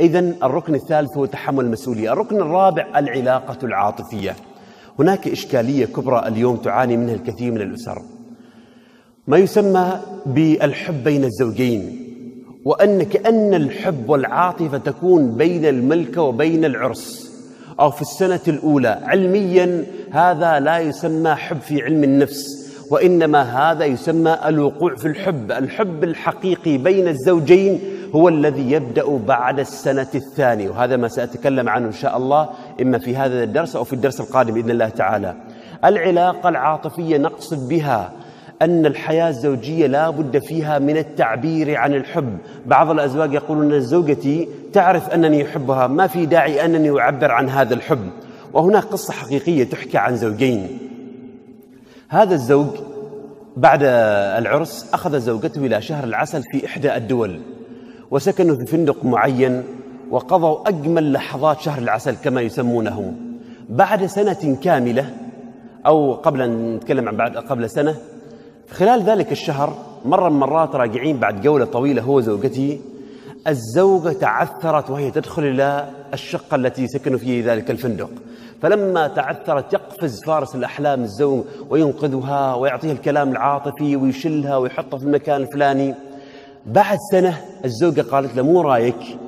إذا الركن الثالث هو تحمل المسؤولية. الركن الرابع العلاقة العاطفية. هناك إشكالية كبرى اليوم تعاني منها الكثير من الأسر. ما يسمى بالحب بين الزوجين وأن كأن الحب والعاطفة تكون بين الملكة وبين العرس. أو في السنة الأولى علميا هذا لا يسمى حب في علم النفس وإنما هذا يسمى الوقوع في الحب. الحب الحقيقي بين الزوجين هو الذي يبدأ بعد السنة الثانية وهذا ما سأتكلم عنه إن شاء الله إما في هذا الدرس أو في الدرس القادم بإذن الله تعالى. العلاقة العاطفية نقصد بها أن الحياة الزوجية لا بد فيها من التعبير عن الحب. بعض الأزواج يقولون زوجتي تعرف أنني أحبها ما في داعي أنني أعبر عن هذا الحب. وهناك قصة حقيقية تحكى عن زوجين. هذا الزوج بعد العرس أخذ زوجته إلى شهر العسل في إحدى الدول. وسكنوا في فندق معين وقضوا أجمل لحظات شهر العسل كما يسمونه. بعد سنة كاملة أو قبل أن نتكلم عن بعد قبل سنة خلال ذلك الشهر مرة من مرات راجعين بعد جولة طويلة هو وزوجته. الزوجة تعثرت وهي تدخل إلى الشقة التي سكنوا في ذلك الفندق. فلما تعثرت يقفز فارس الأحلام الزوج وينقذها ويعطيها الكلام العاطفي ويشلها ويحطها في المكان الفلاني. بعد سنة الزوجة قالت له مو رايك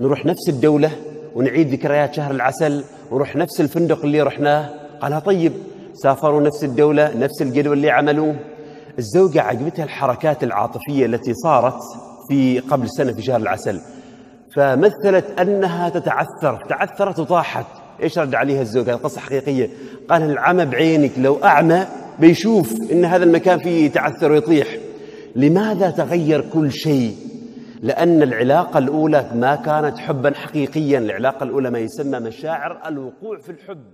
نروح نفس الدولة ونعيد ذكريات شهر العسل ونروح نفس الفندق اللي رحناه؟ قالها طيب سافروا نفس الدولة نفس الجدول اللي عملوه. الزوجة عجبتها الحركات العاطفية التي صارت في قبل سنة في شهر العسل فمثلت أنها تتعثر تعثرت وطاحت. إيش رد عليها الزوجة؟ قصة حقيقية. قال العمى بعينك لو أعمى بيشوف إن هذا المكان فيه تعثر ويطيح. لماذا تغير كل شيء؟ لأن العلاقة الأولى ما كانت حبا حقيقيا العلاقة الأولى ما يسمى مشاعر الوقوع في الحب.